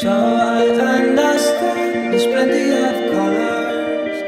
So I understand there's plenty of colors.